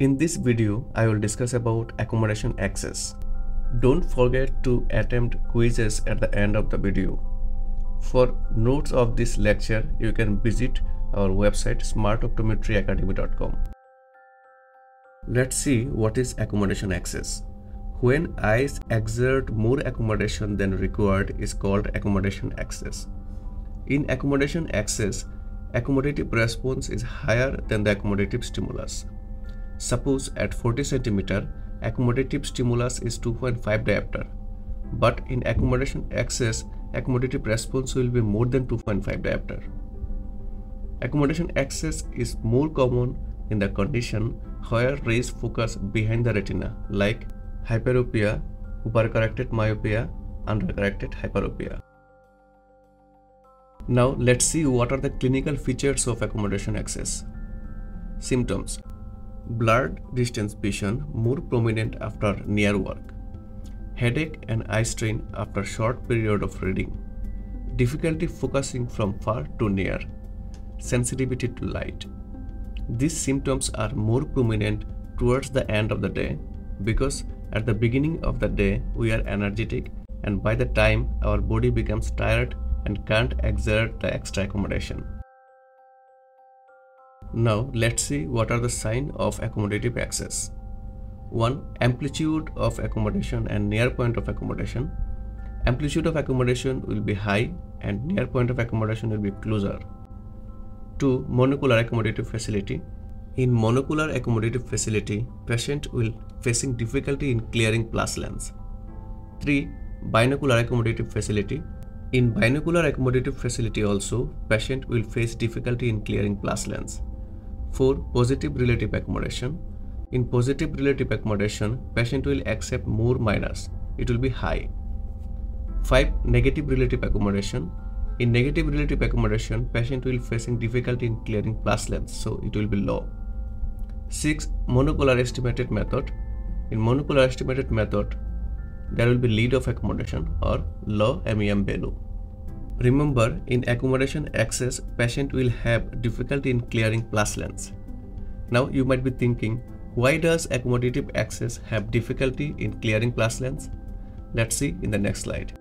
In this video, I will discuss about accommodation excess. Don't forget to attempt quizzes at the end of the video. For notes of this lecture, you can visit our website smartoptometryacademy.com. Let's see what is accommodation excess. When eyes exert more accommodation than required is called accommodation excess. In accommodation excess, accommodative response is higher than the accommodative stimulus. Suppose at 40 cm, accommodative stimulus is 2.5 diopter, but in accommodation excess, accommodative response will be more than 2.5 diopter. Accommodation excess is more common in the condition where rays focus behind the retina like hyperopia, overcorrected myopia, undercorrected hyperopia. Now let's see what are the clinical features of accommodation excess. Symptoms Blurred distance vision more prominent after near work. Headache and eye strain after short period of reading. Difficulty focusing from far to near. Sensitivity to light. These symptoms are more prominent towards the end of the day because at the beginning of the day we are energetic and by the time our body becomes tired and can't exert the extra accommodation. Now let's see what are the signs of accommodative excess. 1. Amplitude of accommodation and near point of accommodation. Amplitude of accommodation will be high and near point of accommodation will be closer. 2. Monocular accommodative facility. In monocular accommodative facility, patient will facing difficulty in clearing plus lens. 3. Binocular accommodative facility. In binocular accommodative facility also, patient will face difficulty in clearing plus lens. 4. Positive relative accommodation. In positive relative accommodation, patient will accept more minus. It will be high. 5. Negative relative accommodation. In negative relative accommodation, patient will facing difficulty in clearing plus lens, so it will be low. 6. Monocular estimated method. In monocular estimated method, there will be lead of accommodation or low MEM value. Remember, in accommodation excess, patient will have difficulty in clearing plus lens. Now you might be thinking, why does accommodative excess have difficulty in clearing plus lens? Let's see in the next slide.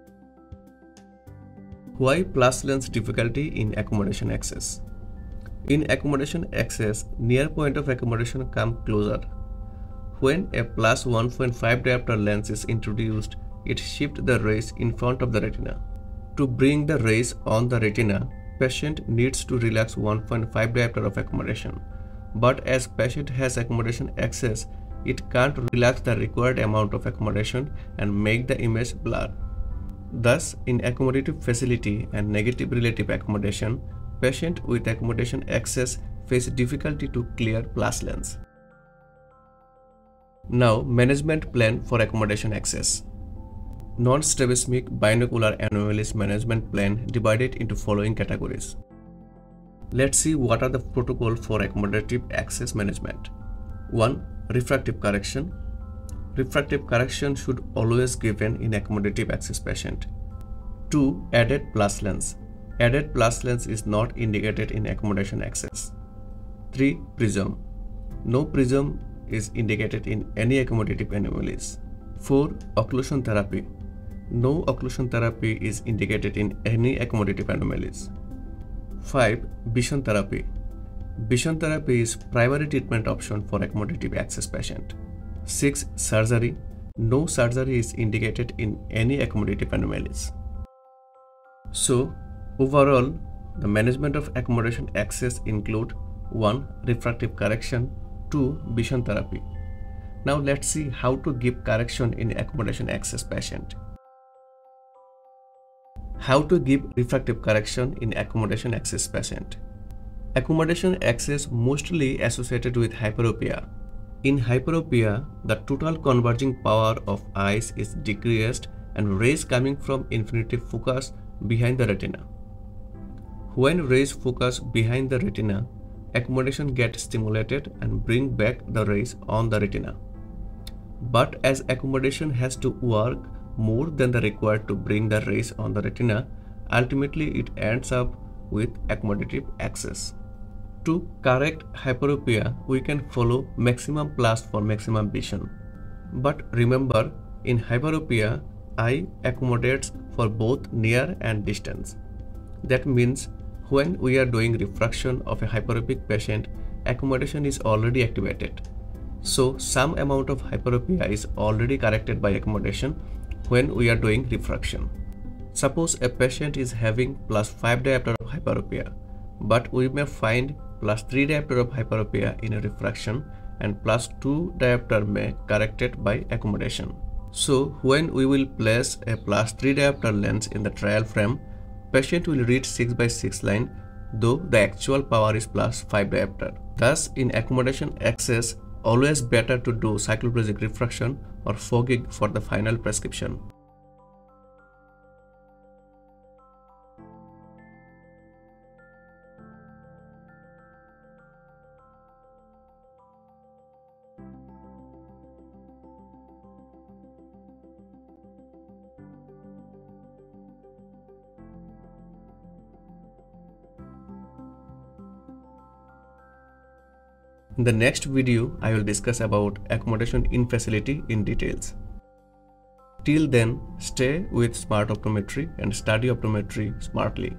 Why plus lens difficulty in accommodation excess? In accommodation excess, near point of accommodation come closer. When a plus 1.5 diopter lens is introduced, it shifts the rays in front of the retina. To bring the rays on the retina, patient needs to relax 1.5 diopter of accommodation. But as patient has accommodation excess, it can't relax the required amount of accommodation and make the image blur. Thus, in accommodative facility and negative relative accommodation, patient with accommodation excess face difficulty to clear plus lens. Now, management plan for accommodation excess non-strabismic binocular anomalies management plan divided into following categories. Let's see what are the protocol for accommodative excess management. 1. Refractive correction. Refractive correction should always given in accommodative excess patient. 2. Added plus lens. Added plus lens is not indicated in accommodation excess. 3. Prism. No prism is indicated in any accommodative anomalies. 4. Occlusion therapy. No occlusion therapy is indicated in any accommodative anomalies. 5. Vision therapy. Vision therapy is primary treatment option for accommodative excess patient. 6. Surgery. No surgery is indicated in any accommodative anomalies. So, overall, the management of accommodation excess include 1. Refractive correction 2. Vision therapy. Now let's see how to give correction in accommodation excess patient. How to give refractive correction in accommodation excess patient. Accommodation excess mostly associated with hyperopia. In hyperopia, the total converging power of eyes is decreased and rays coming from infinity focus behind the retina. When rays focus behind the retina, accommodation gets stimulated and bring back the rays on the retina. But as accommodation has to work more than the required to bring the rays on the retina, ultimately it ends up with accommodative excess. To correct hyperopia, we can follow maximum plus for maximum vision. But remember, in hyperopia, eye accommodates for both near and distance. That means when we are doing refraction of a hyperopic patient, accommodation is already activated. So some amount of hyperopia is already corrected by accommodation when we are doing refraction. Suppose a patient is having plus 5 diopter of hyperopia, but we may find plus 3 diopter of hyperopia in a refraction and plus 2 diopter may corrected by accommodation. So when we will place a plus 3 diopter lens in the trial frame, patient will read 6 by 6 line though the actual power is plus 5 diopter. Thus in accommodation excess always better to do cycloplegic refraction or fogging for the final prescription. In the next video, I will discuss about accommodation in facility in details. Till then, stay with smart optometry and study optometry smartly.